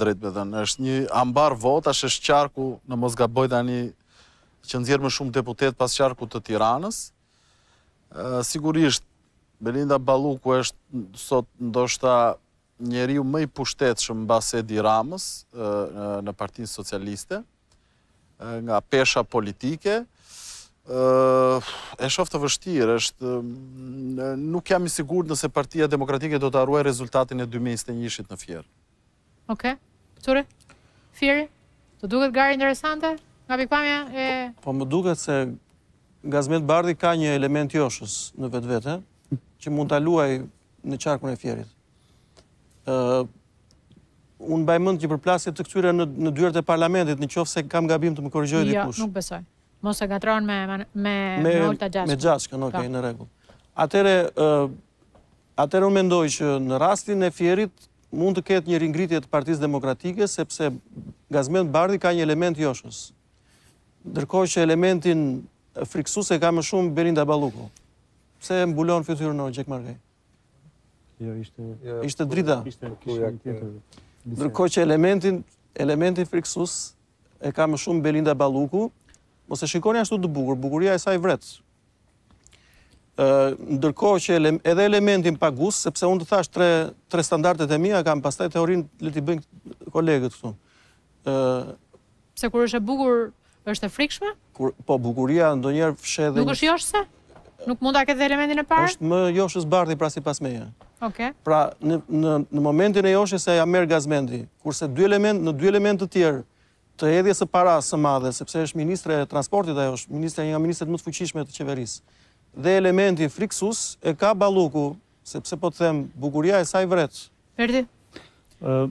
Drejt me thënë, është një ambar votash, është qarku, në mos gaboj tani, që nxjerr më shumë deputetë pas qarkut të Tiranës. Sigurisht, Belinda Balluku është sot ndoshta njeriu më i pushtetshëm mbas Edi Ramës në Partinë Socialiste. nga pesha politike, e shof të vështirë, ë, nuk jam i sigurt nëse Partia Demokratike do ta ruajë rezultatin e 2021-shit në Fier. Okej. Çuri? Fieri? Të duket gara interesante nga pikëpamja e Po, po më duket se Gazmend Bardhi ka një element joshës në vetvete që mund ta luajë në qarkun e Fierit. Unë mbaj mend një përplasje të këtyre në në dyert e parlamentit, në qoftë se kam gabim të më korrigjojë dikush. Jo, nuk besoj. Mos e ngatërron me me me me Olta Xhaçkën. Me Xhaçkën, okay, po. në rregull. Atëherë ë atëherë unë mendoj që në rastin e Fierit mund të ketë një ringritje të Partisë Demokratike sepse Gazmend Bardhi ka një element joshës. Ndërkohë që elementin frikësues e ka më shumë Belinda Balluku. Pse e mbulon fytyrën o Xhek Margaj? Jo, ishte... Ishte drita. Ishte kishë një tjetër. Ndërkohë që elementin, elementin frikësues e ka më shumë Belinda Balluku, mos e shikoni ashtu të bukur, bukuria e saj vret. Ndërkohë që edhe elementin pagues, sepse unë të thashë tre, tre standardet e mia, ka pastaj teorinë le ta bëjnë kolegët këtu. Pse kur është e bukur është e frikshme? Po bukuria ndonjëherë fsheh dhe Nuk është joshëse? Nuk mund ta ketë elementin e parë? Është më joshës Bardhi pra sipas meje. Okej. Pra në në në momentin e joshjes ia merr Gazmendi, kurse dy element në dy elementë të tjerë të hedhjes së parasë së madhe, sepse është ministre e transportit ajo, është ministre një nga ministrat më të fuqishme të qeverisë. Dhe elementi frikësues e ka Balluku, sepse po të them bukuria e saj vret. Erdi. Ë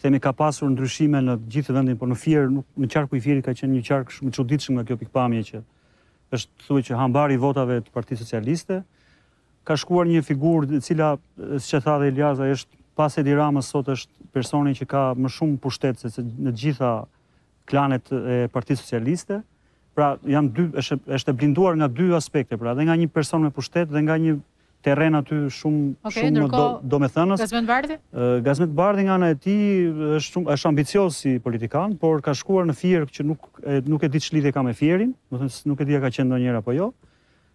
Themi ka pasur ndryshime në të gjithë vendin, por në Fier, në qarku i Fierit ka qenë një qark shumë i çuditshëm nga kjo pikëpamje që është thuajse hambar i votave të Partisë Socialiste. Ka shkuar një figurë e cila, siç e tha dhe Iljazaj, është pas Edi Ramës sot është personi që ka më shumë pushtet në të gjitha klanet e Partisë Socialiste. Pra janë dy është është e blinduar nga dy aspekte, pra dhe nga një person me pushtet dhe nga një terren aty shumë shumë do domethënës. Gazment Bardhi? Gazment Bardhi nga ana e tij është shumë është ambicioz si politikan, por ka shkuar në Fier që nuk nuk e di ç'lidhje ka me Fierin, do të nuk e di a ka qenë ndonjëherë apo jo.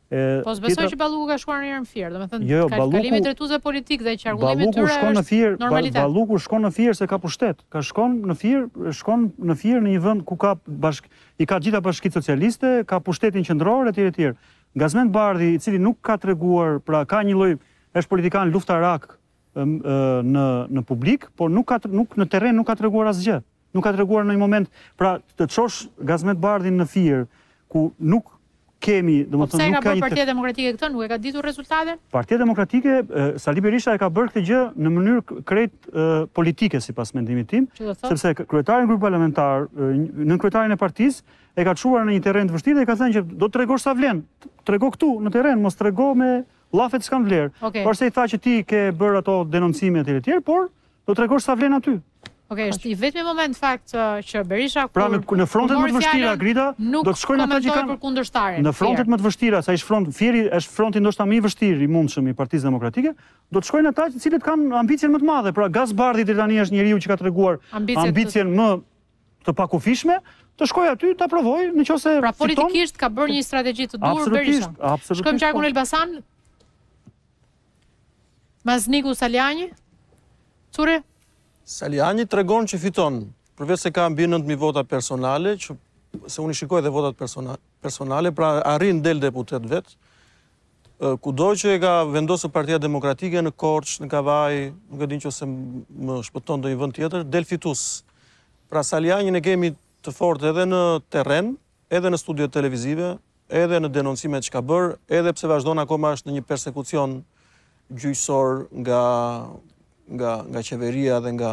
E, po s'besoj që Balluku ka shkuar ndonjëherë në Fier, domethënë jo, jo, ka Balluku, kalimi i drejtuesve politikë dhe qarkullimi i tyre. Balluku shkon në Fier, Balluku shkon në Fier se ka pushtet. Ka shkon në Fier, shkon në Fier në një vend ku ka bashk i ka gjitha bashkitë socialiste, ka pushtetin qendror etj etj. Gazment Bardhi i cili nuk ka treguar, pra ka një lloj, është politikan luftarak në në publik, por nuk ka nuk në terren nuk ka treguar asgjë. Nuk ka treguar në një moment, pra të çosh Gazment Bardhin në Fier, ku nuk kemi, do më po thënë, nuk ka një... Po pse e ka bërë Partia Demokratike këtë, nuk e ka ditur rezultatin? Partia Demokratike, Sali Berisha e ka bërë këtë gjë në mënyrë krejt politike, sipas mendimit tim, sepse kryetarin e grupit parlamentar, nënkryetarin e partisë, E ka çuar në një terren të vështirë dhe i ka thënë që do të tregosh sa vlen. Trego këtu në terren, mos trego me llafe, llafet s'kanë vlerë. Okay. Por se i tha që ti ke bërë ato denoncime e tjera e tjera, por do të tregosh sa vlen aty. Ok, është i vetmi moment në fakt uh, që Berisha kur Pra në, në frontet më të vështira Grida do të shkojnë ata që kanë për kundërshtarin. Në frontet më të vështira, sa është front Fieri, është fronti ndoshta më i vështirë i mundshëm i Partisë Demokratike, do të shkojnë ata që cilët kanë ambicien më të madhe. Pra Gaz Bardhi deri tani është njeriu që ka treguar ambicien më të pakufishme, të shkojë aty ta provojë në qoftë se Pra politikisht ka bërë një strategji të duhur Berisha. Absolutisht. Shkojmë qarkun po. Elbasan. Mazniku, Salianji. Curri? Salianji tregon që fiton, përveç se ka mbi 9000 vota personale, që se unë i shikoj edhe votat personale, pra arrin del deputet vetë. Kudo që e ka vendosur Partia Demokratike në Korçë, në Kavajë, nuk e di në qoftë se më shpëton ndonjë vend tjetër, del fitues. Pra Salianjin e kemi të fortë edhe në terren, edhe në studiot televizive, edhe në denoncimet që ka bërë, edhe pse vazhdon akoma është në një persekucion gjyqësor nga nga nga qeveria dhe nga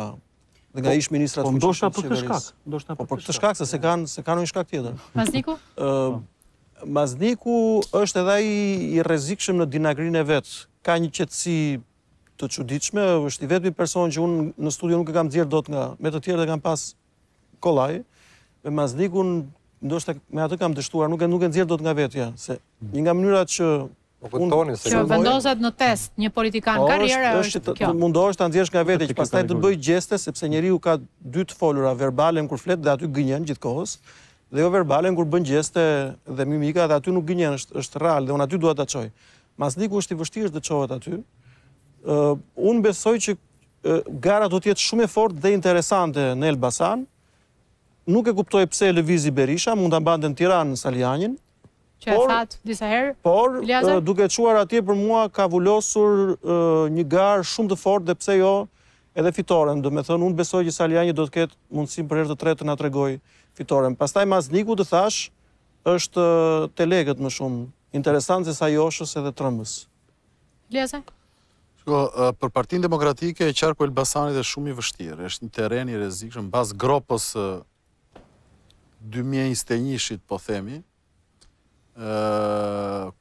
dhe nga po, ish ministrat të po, fuqishëm. Po ndoshta për këtë shkak, ndoshta po, për këtë shkak se se kanë se kanë një shkak tjetër. Mazniku? Ë Mazniku është edhe ai i rrezikshëm në dinakërinë e vet. Ka një qetësi të çuditshme, është i vetmi person që unë në studio nuk e kam nxjerr dot nga, me të tjerët e kam pas kollaj. Me Maznikun ndoshta me atë kam dështuar, nuk e nuk e nxjerr dot nga vetja, se një nga mënyrat që Që vendoset në test një politikan karriere është kjo. Është të mundohesh ta nxjerrësh nga vetja që pastaj të bëjë gjeste sepse njeriu ka dy të folura, verbalen kur flet dhe aty gënjen gjithë kohës dhe joverbalen kur bën gjeste dhe mimika dhe aty nuk gënjen, është është real dhe unë aty dua ta çoj. Mazniku është i vështirë të çohet aty. Ë uh, unë besoj që uh, gara do të jetë shumë e fortë dhe interesante në Elbasan. Nuk e kuptoj pse lëvizi Berisha, mund ta mbante në Tiranë Salianjin, që e thatë disa herë. Por, duke çuar atje për mua, ka vulosur një garë shumë të fortë dhe pse jo edhe fitoren. Domethënë, unë besoj që Salianji do të ketë mundësi për herë të tretë të na tregojë fitoren. Pastaj Mazniku të thashë, është delegat më shumë. Interesant se sa joshës edhe trembës. Leza? Shiko, për Partinë Demokratike, qarku i Elbasanit është shumë i vështirë. është një terren i rrezikshëm, mbas gropës dy mijë e njëzet e njëshit po themi,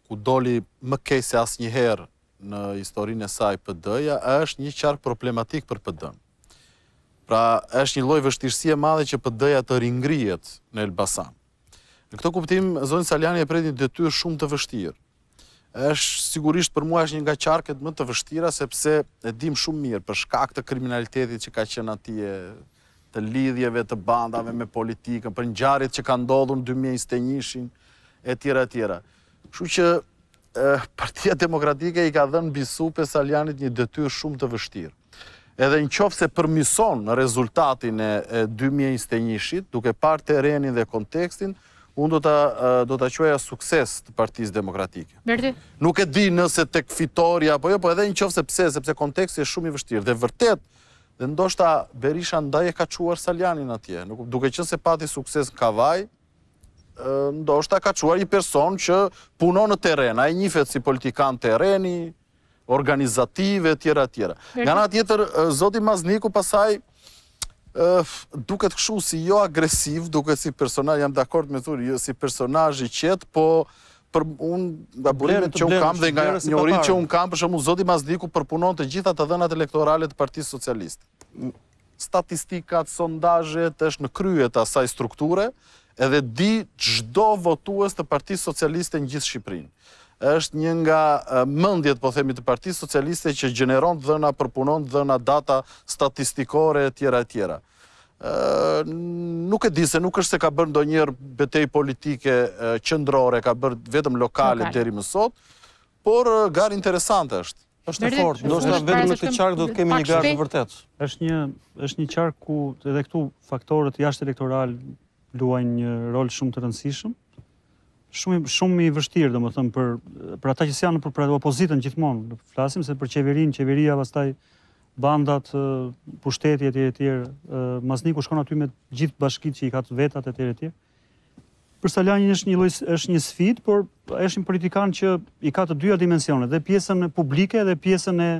ku doli më keq se asnjëherë në historinë e saj PD-ja, është një qark problematik për PD-në. Pra, është një lloj vështirësie e madhe që PD-ja të ringrihet në Elbasan. Në këtë kuptim, zotin Salianji e pret një detyrë shumë të vështirë. Është sigurisht për mua është një nga qarket më të vështira sepse e dim shumë mirë për shkak të kriminalitetit që ka qenë atje, të lidhjeve të bandave me politikën, për ngjarjet që kanë ndodhur në 2021-shin etj etj. Kështu që Partia Demokratike i ka dhënë mbi supe Salianjit një detyrë shumë të vështirë. Edhe në qoftë se përmirëson rezultatin e dy mijë njëzet e njëshit, duke parë terenin dhe kontekstin, unë do ta do ta quaja sukses të Partisë Demokratike. Berti. Nuk e di nëse do të ketë fitore apo jo, po edhe nëse pse, sepse konteksti është shumë i vështirë dhe vërtet dhe ndoshta Berisha ndaj e ka çuar Salianjin atje, duke qenë se pati sukses në Kavajë, ndoshta ka çuar një person që punon në terren, ai njihet si politikan terreni, organizative etj etj. Nga ana tjetër zoti Mazniku pastaj duket kështu si jo agresiv, duket si personazh jam dakord me ty, jo, si personazh i qetë, po për, unë nga burimet që unë kam dhe nga njohuritë që unë kam, për shembull zoti Mazniku përpunon të gjitha të dhënat elektorale të Partisë Socialiste. statistikat, sondazhet, është në krye të asaj strukture, edhe di çdo votues të Partisë Socialiste në gjithë Shqipërinë. Është një nga mendjet, po themi, të Partisë Socialiste që gjeneron të dhëna, përpunon të dhëna, data statistikore, tjera e tjera. Nuk e di se nuk është se ka bërë ndonjëherë betejë politike qendrore, ka bërë vetëm lokale deri më sot, Por garë interesante është. Është e fortë, ndoshta vetëm në këtë qark do të kemi një garë të vërtetë. Është një është një qark ku edhe këtu faktorët jashtëelektoralë luajnë një rol shumë të rëndësishëm. Shumë shumë i vështirë, domethënë për për ata që janë për pra, opozitën gjithmonë, flasim se për qeverinë, qeveria pastaj bandat, pushteti etj etj, Mazniku shkon aty me gjithë bashkitë që i ka të vetat etj etj. Për Salianjin është një lloj është një sfidë, por është një politikan që i ka të dyja dimensionet, dhe pjesën publike dhe pjesën e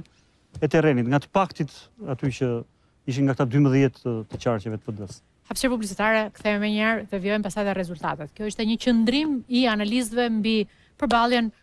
e terrenit, nga të paktët aty që ishin nga këta 12 të qarqeve të PD-së. Hapësirë publicitare, kthehemi menjëherë dhe vijojmë pastaj dhe rezultatet. Kjo ishte një qëndrim i analistëve mbi përballjen